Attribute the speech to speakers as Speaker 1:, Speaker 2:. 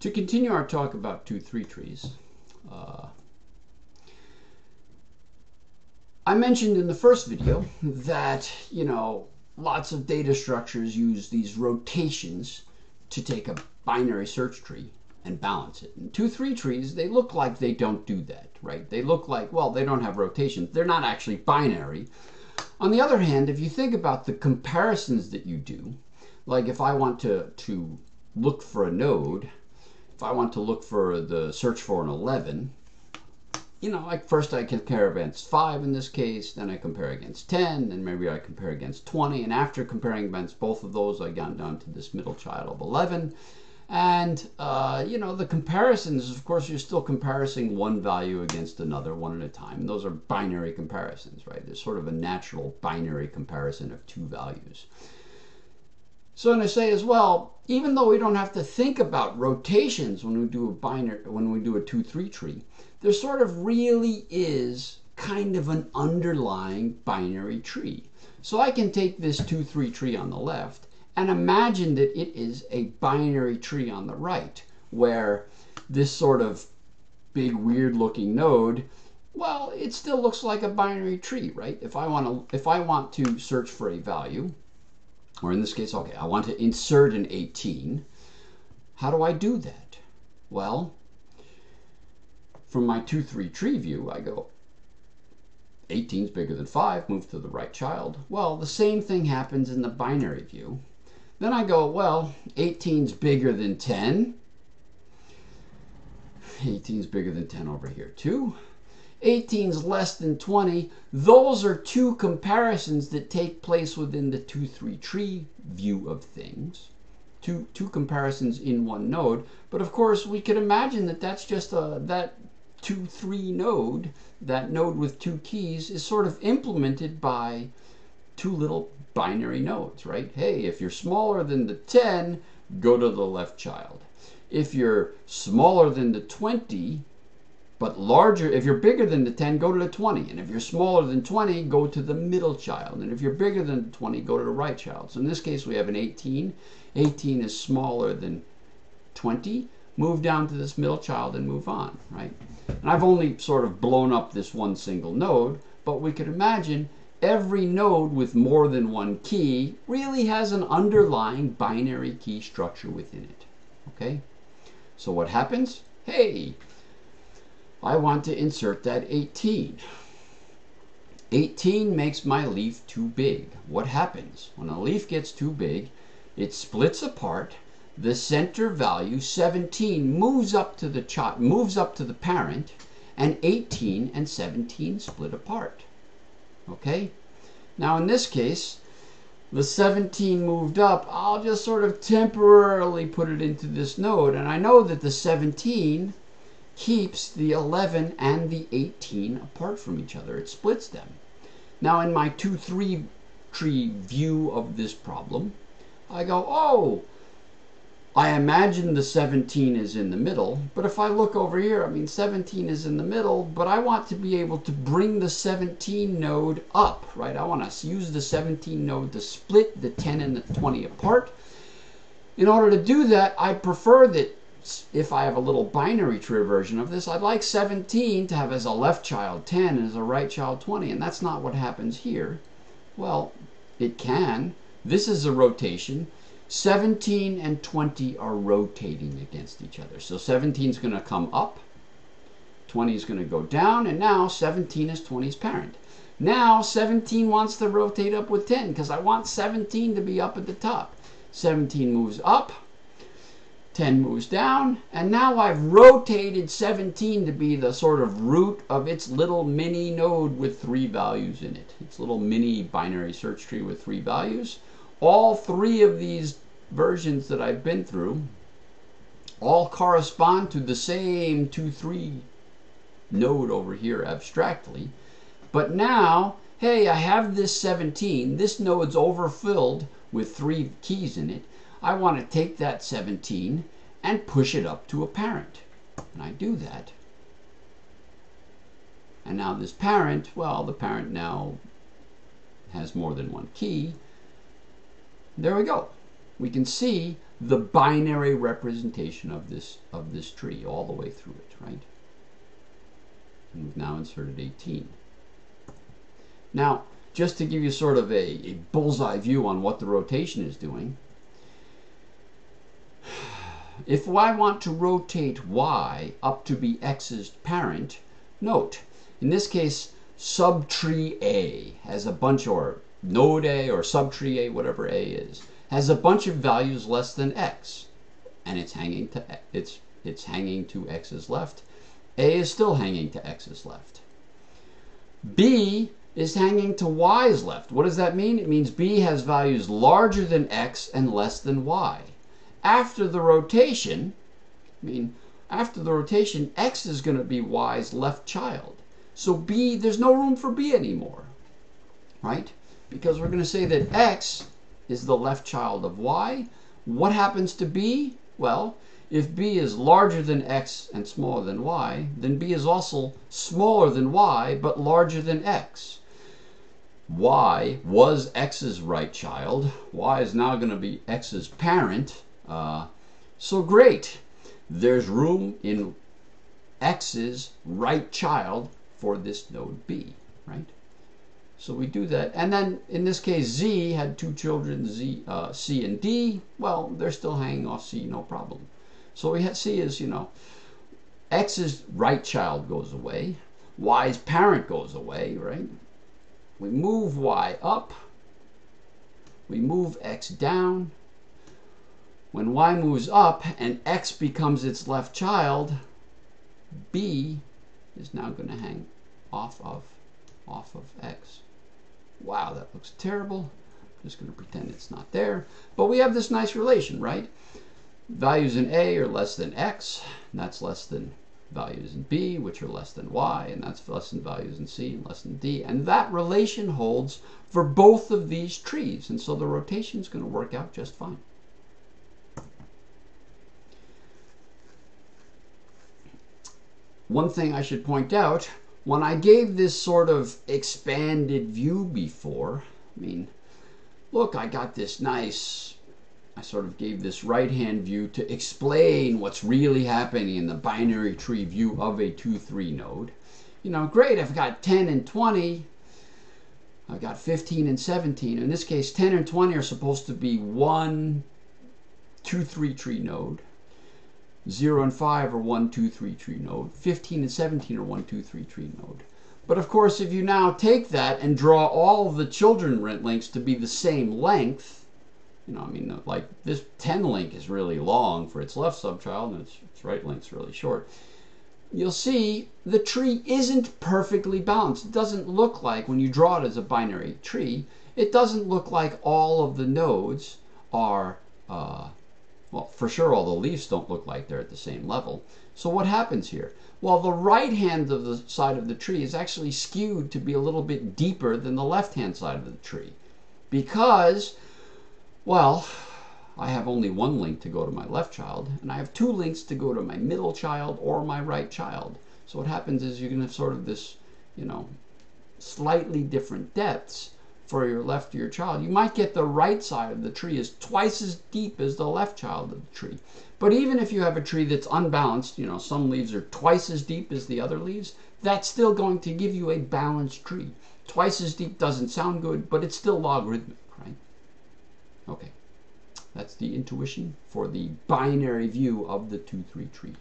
Speaker 1: To continue our talk about 2-3 trees, uh, I mentioned in the first video that, you know, lots of data structures use these rotations to take a binary search tree and balance it. And 2-3 trees, they look like they don't do that, right? They look like, well, they don't have rotations. They're not actually binary. On the other hand, if you think about the comparisons that you do, like if I want to, to look for a node, if I want to look for the search for an 11, you know, like first I compare against 5 in this case, then I compare against 10, and maybe I compare against 20, and after comparing against both of those, I got down to this middle child of 11. And, uh, you know, the comparisons, of course, you're still comparing one value against another one at a time. Those are binary comparisons, right? There's sort of a natural binary comparison of two values. So, and I say as well, even though we don't have to think about rotations when we do a binary, when we do a 2-3 tree, there sort of really is kind of an underlying binary tree. So I can take this 2-3 tree on the left and imagine that it is a binary tree on the right, where this sort of big weird looking node, well, it still looks like a binary tree, right? If I want to if I want to search for a value, or in this case, okay, I want to insert an 18, how do I do that? Well, from my 2-3 tree view, I go 18 is bigger than 5, move to the right child. Well, the same thing happens in the binary view. Then I go, well, 18 is bigger than 10. 18 is bigger than 10 over here too. 18 is less than 20. Those are two comparisons that take place within the 2-3 tree view of things. Two, two comparisons in one node. But of course, we could imagine that that's just a, that 2-3 node, that node with two keys, is sort of implemented by two little binary nodes, right? Hey, if you're smaller than the 10, go to the left child. If you're smaller than the 20, but larger, if you're bigger than the 10, go to the 20. And if you're smaller than 20, go to the middle child. And if you're bigger than 20, go to the right child. So in this case, we have an 18. 18 is smaller than 20. Move down to this middle child and move on, right? And I've only sort of blown up this one single node, but we could imagine every node with more than one key really has an underlying binary key structure within it. Okay? So what happens? Hey, I want to insert that 18. 18 makes my leaf too big. What happens? When a leaf gets too big, it splits apart. The center value 17 moves up to the child, moves up to the parent, and 18 and 17 split apart. Okay? Now in this case, the 17 moved up, I'll just sort of temporarily put it into this node. And I know that the 17 keeps the 11 and the 18 apart from each other. It splits them. Now in my 2-3 tree view of this problem, I go, oh, I imagine the 17 is in the middle, but if I look over here, I mean 17 is in the middle, but I want to be able to bring the 17 node up, right? I want to use the 17 node to split the 10 and the 20 apart. In order to do that, I prefer that if I have a little binary tree version of this, I'd like 17 to have as a left child 10 and as a right child 20, and that's not what happens here. Well, it can. This is a rotation. 17 and 20 are rotating against each other. So 17 is going to come up, 20 is going to go down, and now 17 is 20's parent. Now 17 wants to rotate up with 10 because I want 17 to be up at the top. 17 moves up, 10 moves down, and now I've rotated 17 to be the sort of root of its little mini node with three values in it. Its little mini binary search tree with three values all three of these versions that I've been through all correspond to the same 2-3 node over here abstractly. But now, hey, I have this 17. This node's overfilled with three keys in it. I want to take that 17 and push it up to a parent. And I do that. And now this parent, well, the parent now has more than one key. There we go. We can see the binary representation of this of this tree all the way through it, right? And we've now inserted 18. Now, just to give you sort of a, a bullseye view on what the rotation is doing, if I want to rotate y up to be x's parent, note, in this case, subtree A has a bunch, or node A or subtree A, whatever A is, has a bunch of values less than x, and it's hanging to it's it's hanging to x's left. A is still hanging to x's left. B is hanging to y's left. What does that mean? It means B has values larger than x and less than y. After the rotation, I mean, after the rotation, x is going to be y's left child. So B, there's no room for B anymore, right? Because we're going to say that X is the left child of Y. What happens to B? Well, if B is larger than X and smaller than Y, then B is also smaller than Y, but larger than X. Y was X's right child. Y is now going to be X's parent. Uh, so great. There's room in X's right child for this node B, right? So we do that. And then in this case, Z had two children, Z, uh, C and D. Well, they're still hanging off C, no problem. So we had C is, you know, X's right child goes away. Y's parent goes away, right? We move Y up. We move X down. When Y moves up and X becomes its left child, B is now going to hang off of off of x. Wow, that looks terrible. I'm just going to pretend it's not there. But we have this nice relation, right? Values in A are less than x, and that's less than values in B, which are less than y, and that's less than values in C and less than D. And that relation holds for both of these trees, and so the rotation is going to work out just fine. One thing I should point out, when I gave this sort of expanded view before, I mean, look, I got this nice, I sort of gave this right-hand view to explain what's really happening in the binary tree view of a 2-3 node. You know, great, I've got 10 and 20, I've got 15 and 17. In this case, 10 and 20 are supposed to be one 2-3 tree node. 0 and 5 are 1, 2, 3 tree node. 15 and 17 are 1, 2, 3 tree node. But of course, if you now take that and draw all the children rent links to be the same length, you know, I mean, like this 10 link is really long for its left subchild and its, its right link's really short. You'll see the tree isn't perfectly balanced. It doesn't look like, when you draw it as a binary tree, it doesn't look like all of the nodes are uh, well, for sure, all the leaves don't look like they're at the same level. So what happens here? Well, the right hand of the side of the tree is actually skewed to be a little bit deeper than the left hand side of the tree. Because, well, I have only one link to go to my left child, and I have two links to go to my middle child or my right child. So what happens is you're going to have sort of this, you know, slightly different depths for your left your child, you might get the right side of the tree is twice as deep as the left child of the tree. But even if you have a tree that's unbalanced, you know, some leaves are twice as deep as the other leaves, that's still going to give you a balanced tree. Twice as deep doesn't sound good, but it's still logarithmic, right? Okay, that's the intuition for the binary view of the 2-3 tree.